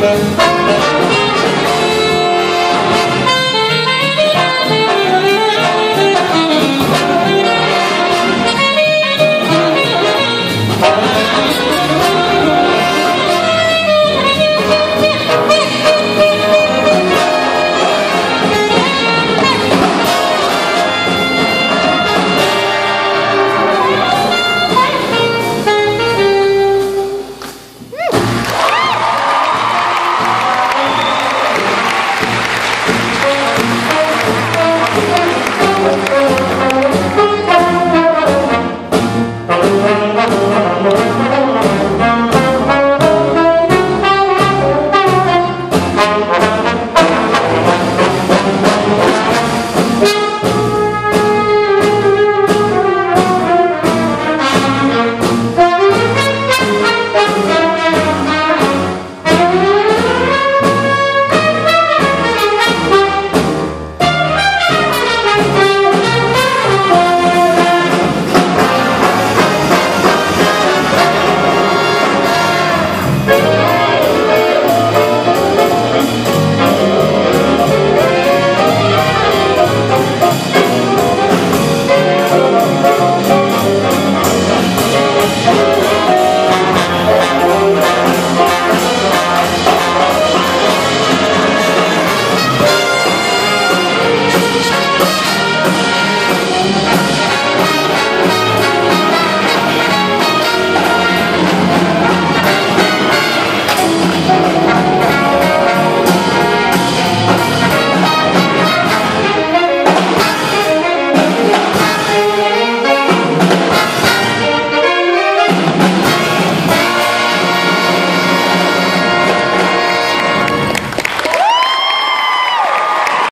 Müzik